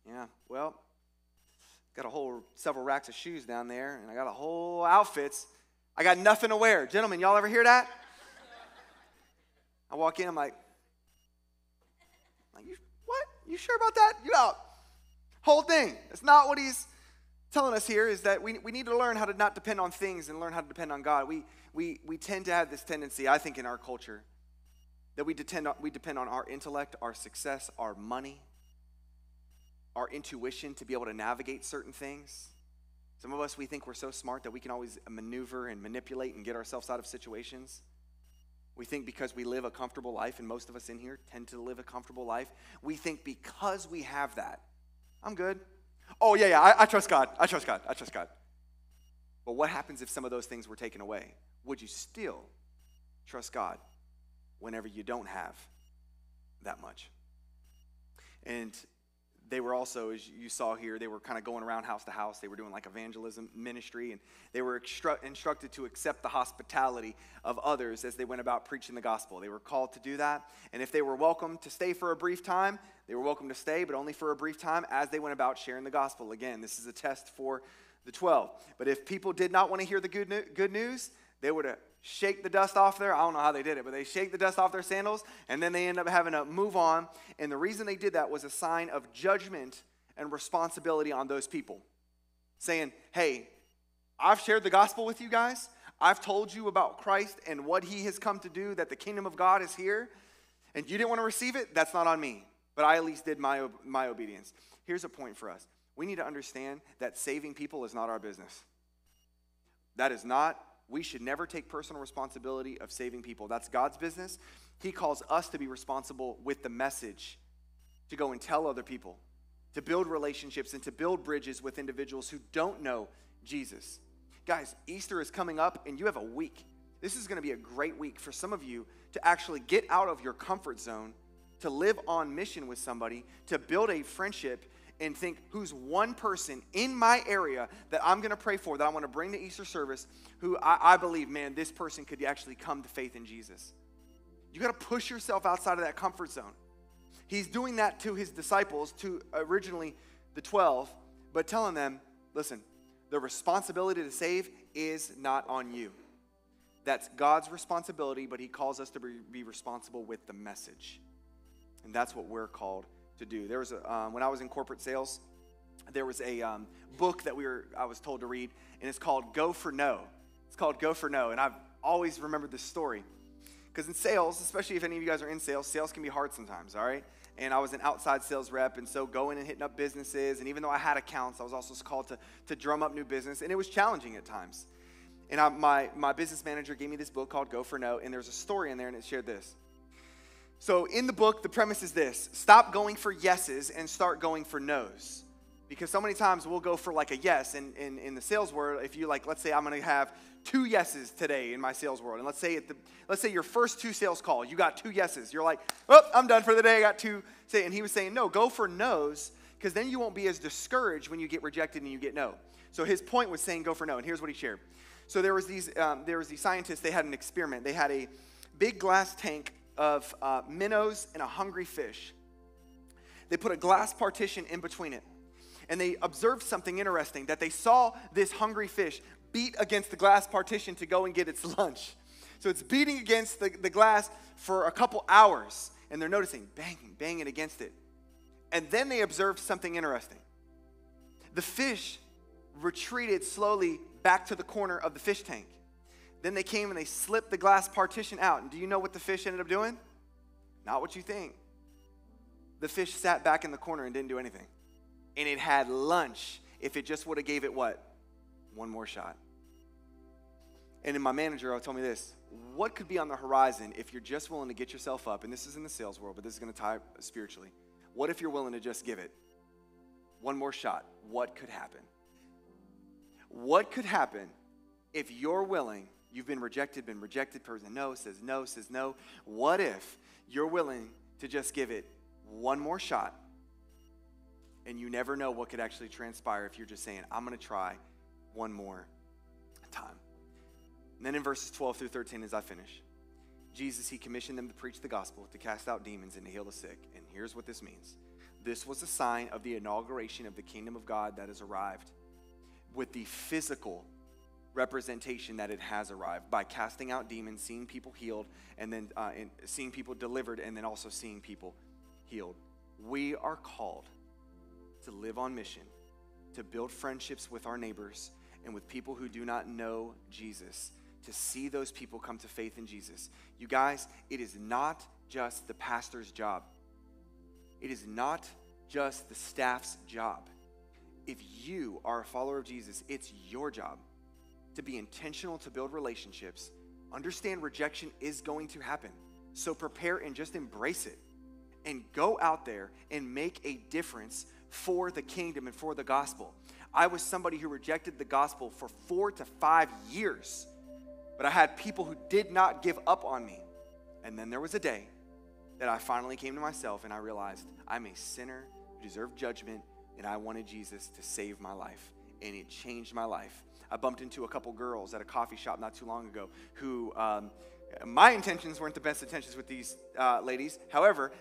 yeah, well, Got a whole several racks of shoes down there, and I got a whole outfits. I got nothing to wear. Gentlemen, y'all ever hear that? I walk in, I'm like, like you, what? You sure about that? You out. Whole thing. It's not what he's telling us here is that we, we need to learn how to not depend on things and learn how to depend on God. We, we, we tend to have this tendency, I think, in our culture, that we depend on, we depend on our intellect, our success, our money, our intuition to be able to navigate certain things. Some of us, we think we're so smart that we can always maneuver and manipulate and get ourselves out of situations. We think because we live a comfortable life, and most of us in here tend to live a comfortable life, we think because we have that, I'm good. Oh, yeah, yeah, I, I trust God. I trust God. I trust God. But what happens if some of those things were taken away? Would you still trust God whenever you don't have that much? And they were also, as you saw here, they were kind of going around house to house. They were doing like evangelism ministry, and they were extru- instructed to accept the hospitality of others as they went about preaching the gospel. They were called to do that. And if they were welcome to stay for a brief time, they were welcome to stay, but only for a brief time as they went about sharing the gospel. Again, this is a test for the 12. But if people did not want to hear the good, good news, they would have shake the dust off there. I don't know how they did it, but they shake the dust off their sandals, and then they end up having to move on. And the reason they did that was a sign of judgment and responsibility on those people, saying, Hey, I've shared the gospel with you guys. I've told you about Christ and what he has come to do, that the kingdom of God is here, and you didn't want to receive it. That's not on me. but I at least did my, my obedience. Here's a point for us we need to understand that saving people is not our business. That is not, we should never take personal responsibility of saving people. That's God's business. He calls us to be responsible with the message, to go and tell other people, to build relationships, and to build bridges with individuals who don't know Jesus. Guys, Easter is coming up, and you have a week. This is going to be a great week for some of you to actually get out of your comfort zone, to live on mission with somebody, to build a friendship, and think who's one person in my area that I'm going to pray for, that I want to bring to Easter service, who I, I believe, man, this person could actually come to faith in Jesus. You got to push yourself outside of that comfort zone. He's doing that to his disciples, to originally the 12, but telling them, listen, the responsibility to save is not on you. That's God's responsibility, but He calls us to be, be responsible with the message. And that's what we're called to do. There was a, um, when I was in corporate sales, there was a um, book that we were I was told to read, and it's called Go for No. It's called Go for No, and I've always remembered this story because in sales, especially if any of you guys are in sales, sales can be hard sometimes. All right. And I was an outside sales rep, and so going and hitting up businesses, and even though I had accounts, I was also called to, to drum up new business, and it was challenging at times. And I, my, my business manager gave me this book called Go for No, and there's a story in there, and it shared this. So, in the book, the premise is this stop going for yeses and start going for nos. Because so many times we'll go for like a yes. And in, in, in, the sales world, if you like, let's say I'm going to have two yeses today in my sales world. And let's say, at the, let's say your first two sales call, you got two yeses. You're like, oh, I'm done for the day. I got two. Say, and he was saying, no, go for nos because then you won't be as discouraged when you get rejected and you get no. So his point was saying go for no. And here's what he shared. So there was these, um, there was these scientists, they had an experiment. They had a big glass tank of uh, minnows and a hungry fish. They put a glass partition in between it. And they observed something interesting that they saw this hungry fish beat against the glass partition to go and get its lunch. So it's beating against the, the glass for a couple hours. And they're noticing banging, banging against it. And then they observed something interesting. The fish retreated slowly back to the corner of the fish tank. Then they came and they slipped the glass partition out. And do you know what the fish ended up doing? Not what you think. The fish sat back in the corner and didn't do anything. And it had lunch if it just would have gave it what? One more shot. And then my manager told me this what could be on the horizon if you're just willing to get yourself up? And this is in the sales world, but this is going to tie spiritually. What if you're willing to just give it one more shot? What could happen? What could happen if you're willing You've been rejected, been rejected. Person no says no, says no. What if you're willing to just give it one more shot and you never know what could actually transpire if you're just saying, I'm going to try one more time? And then in verses 12 through 13, as I finish, Jesus, he commissioned them to preach the gospel, to cast out demons, and to heal the sick. And here's what this means this was a sign of the inauguration of the kingdom of God that has arrived with the physical representation that it has arrived by casting out demons, seeing people healed, and then uh, and seeing people delivered, and then also seeing people healed. We are called to live on mission, to build friendships with our neighbors and with people who do not know Jesus, to see those people come to faith in Jesus. You guys, it is not just the pastor's job, it is not just the staff's job. If you are a follower of Jesus, it's your job to be intentional to build relationships. Understand rejection is going to happen. So prepare and just embrace it. And go out there and make a difference for the kingdom and for the gospel. I was somebody who rejected the gospel for four to five years, but I had people who did not give up on me. And then there was a day that I finally came to myself and I realized I'm a sinner who deserved judgment and I wanted Jesus to save my life. And it changed my life. I bumped into a couple girls at a coffee shop not too long ago who um, my intentions weren't the best intentions with these uh, ladies. However,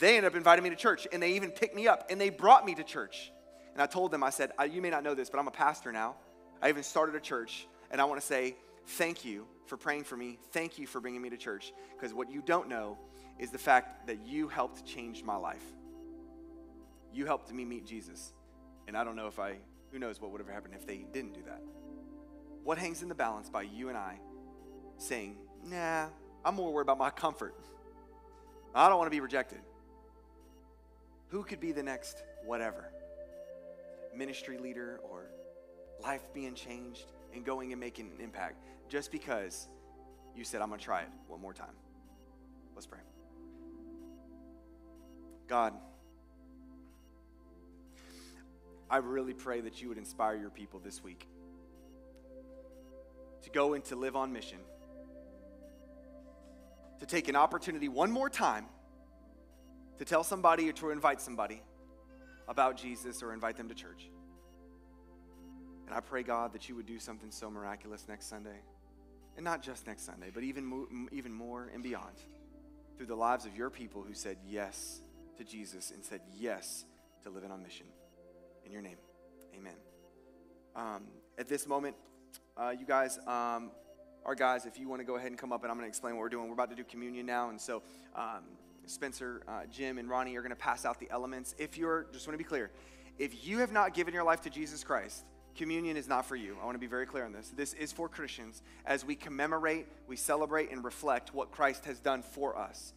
they ended up inviting me to church and they even picked me up and they brought me to church. And I told them, I said, You may not know this, but I'm a pastor now. I even started a church and I want to say thank you for praying for me. Thank you for bringing me to church because what you don't know is the fact that you helped change my life. You helped me meet Jesus. And I don't know if I, who knows what would have happened if they didn't do that. What hangs in the balance by you and I saying, nah, I'm more worried about my comfort. I don't want to be rejected. Who could be the next whatever? Ministry leader or life being changed and going and making an impact just because you said, I'm going to try it one more time. Let's pray. God, I really pray that you would inspire your people this week to go and to live on mission, to take an opportunity one more time to tell somebody or to invite somebody about Jesus or invite them to church. And I pray, God, that you would do something so miraculous next Sunday. And not just next Sunday, but even, mo- even more and beyond through the lives of your people who said yes to Jesus and said yes to living on mission. In your name, amen. Um, at this moment, uh, you guys, um, our guys, if you want to go ahead and come up and I'm going to explain what we're doing. We're about to do communion now. And so, um, Spencer, uh, Jim, and Ronnie are going to pass out the elements. If you're, just want to be clear, if you have not given your life to Jesus Christ, communion is not for you. I want to be very clear on this. This is for Christians as we commemorate, we celebrate, and reflect what Christ has done for us.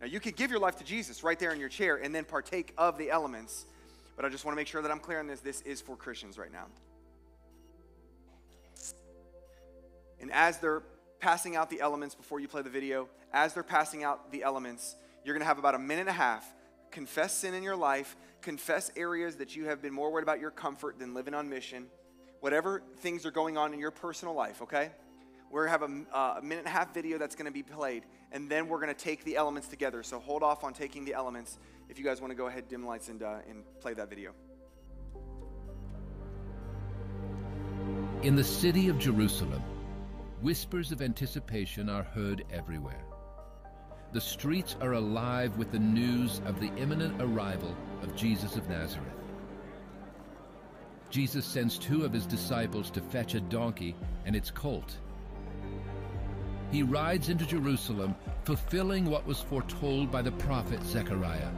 Now, you can give your life to Jesus right there in your chair and then partake of the elements, but I just want to make sure that I'm clear on this. This is for Christians right now. And as they're passing out the elements before you play the video, as they're passing out the elements, you're going to have about a minute and a half. Confess sin in your life, confess areas that you have been more worried about your comfort than living on mission. Whatever things are going on in your personal life, okay? We're have a, uh, a minute and a half video that's going to be played, and then we're going to take the elements together. So hold off on taking the elements if you guys want to go ahead, dim lights, and, uh, and play that video. In the city of Jerusalem, whispers of anticipation are heard everywhere. The streets are alive with the news of the imminent arrival of Jesus of Nazareth. Jesus sends two of his disciples to fetch a donkey and its colt. He rides into Jerusalem, fulfilling what was foretold by the prophet Zechariah.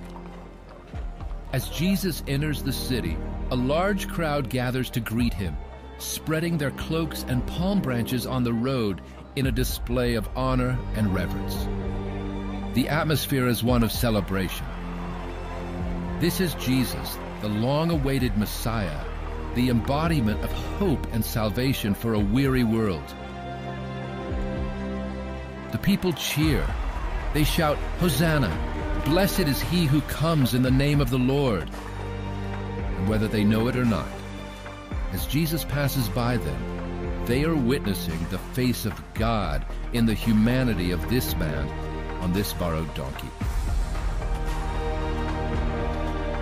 As Jesus enters the city, a large crowd gathers to greet him, spreading their cloaks and palm branches on the road in a display of honor and reverence. The atmosphere is one of celebration. This is Jesus, the long awaited Messiah, the embodiment of hope and salvation for a weary world. The people cheer. They shout, Hosanna! Blessed is he who comes in the name of the Lord. And whether they know it or not, as Jesus passes by them, they are witnessing the face of God in the humanity of this man on this borrowed donkey.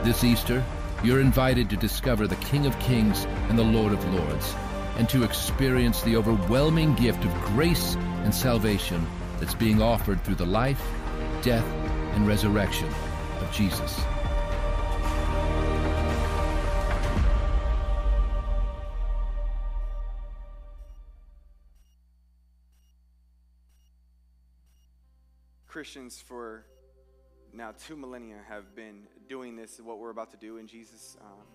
This Easter, you're invited to discover the King of Kings and the Lord of Lords, and to experience the overwhelming gift of grace and salvation that's being offered through the life, death, and resurrection of Jesus. Christians for now two millennia have been doing this, what we're about to do, and Jesus um,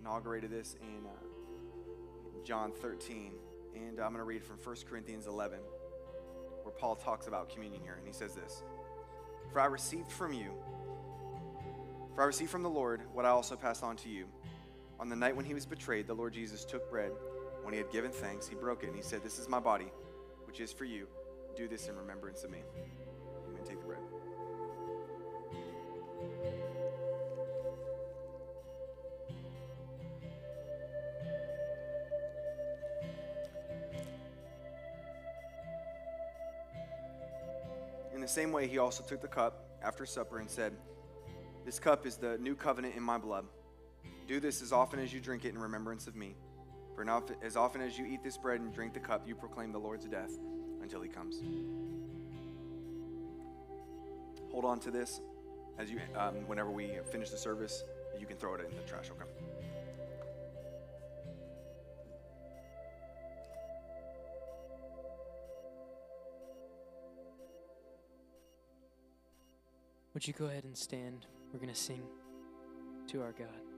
inaugurated this in, uh, John 13. And I'm going to read from 1 Corinthians 11, where Paul talks about communion here, and he says this For I received from you, for I received from the Lord what I also passed on to you. On the night when he was betrayed, the Lord Jesus took bread. When he had given thanks, he broke it, and he said, This is my body, which is for you. Do this in remembrance of me. The same way, he also took the cup after supper and said, This cup is the new covenant in my blood. Do this as often as you drink it in remembrance of me. For now, as often as you eat this bread and drink the cup, you proclaim the Lord's death until he comes. Hold on to this as you, um, whenever we finish the service, you can throw it in the trash, okay? Would you go ahead and stand? We're going to sing to our God.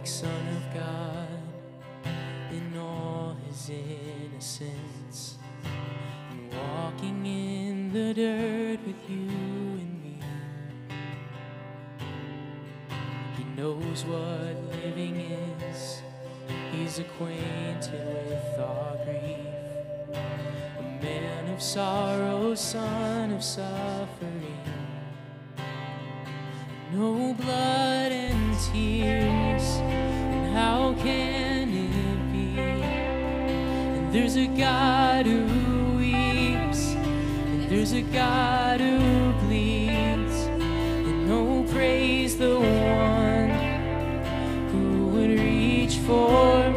perfect Son of God in all his innocence, and walking in the dirt with you and me. He knows what living is, he's acquainted with our grief. A man of sorrow, son of suffering there's a God who weeps, and there's a God who bleeds, and no praise the one who would reach for.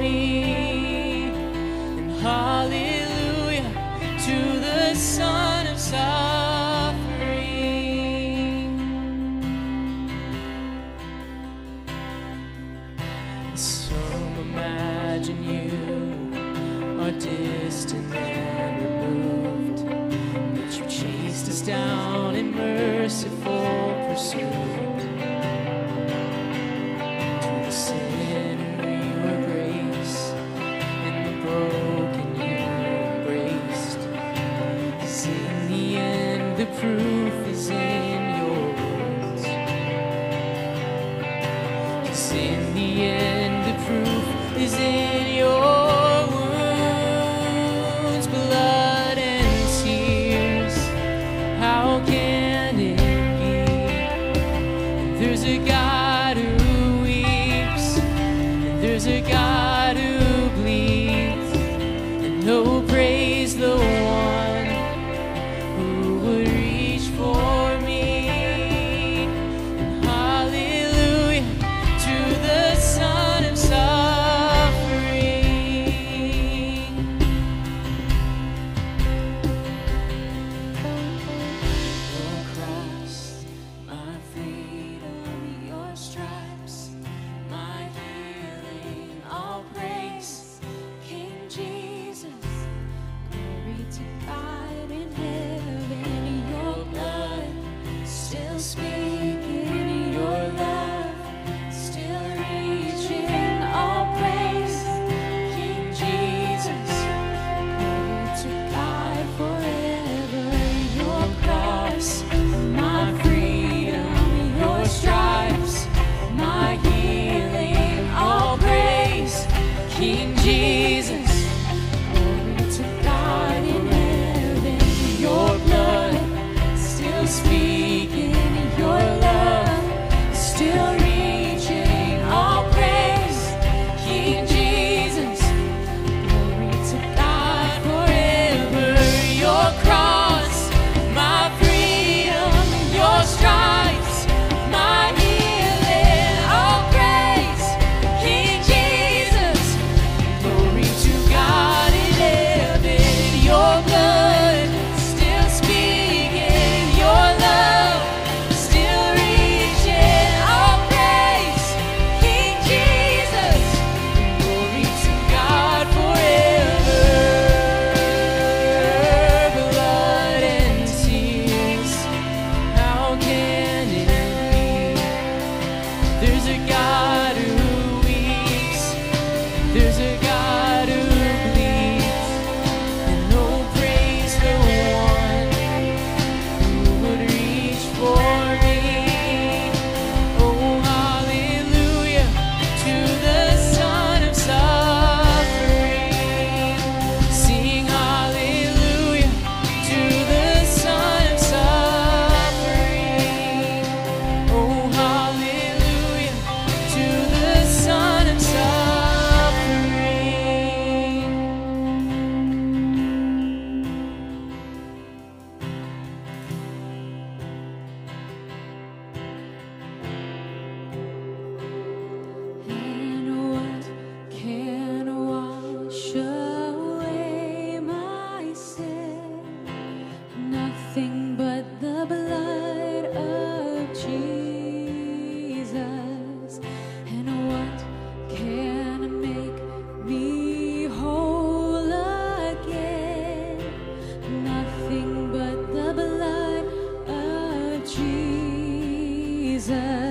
Jesus.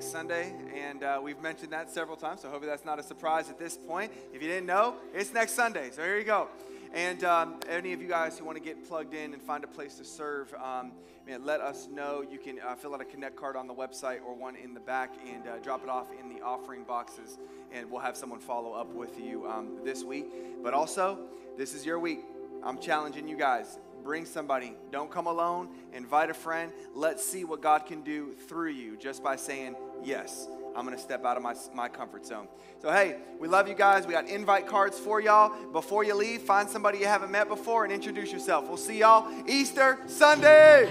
Next Sunday, and uh, we've mentioned that several times, so hopefully that's not a surprise at this point. If you didn't know, it's next Sunday, so here you go. And um, any of you guys who want to get plugged in and find a place to serve, um, man, let us know. You can uh, fill out a Connect card on the website or one in the back and uh, drop it off in the offering boxes, and we'll have someone follow up with you um, this week. But also, this is your week. I'm challenging you guys. Bring somebody. Don't come alone. Invite a friend. Let's see what God can do through you just by saying, Yes, I'm going to step out of my, my comfort zone. So, hey, we love you guys. We got invite cards for y'all. Before you leave, find somebody you haven't met before and introduce yourself. We'll see y'all Easter Sunday.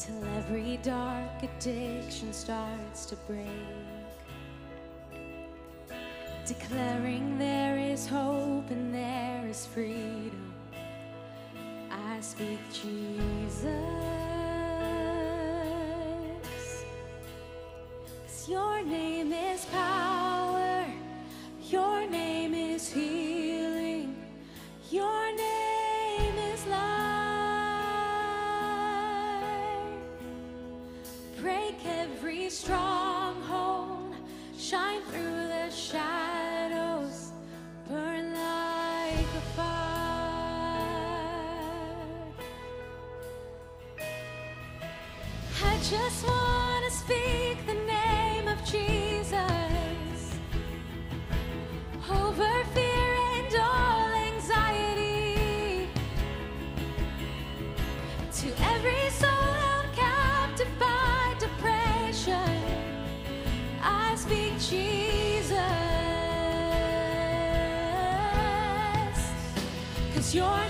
till every dark addiction starts to break. Declaring there is hope and there is freedom. I speak Jesus. 'Cause your name is power, your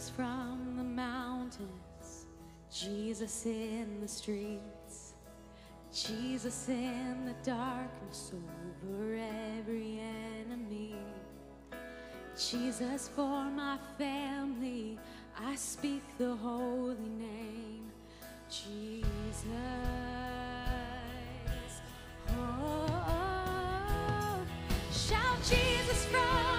Jesus from the mountains, Jesus in the streets, Jesus in the darkness over every enemy. Jesus for my family, I speak the holy name, Jesus. Oh, oh, oh. shout Jesus from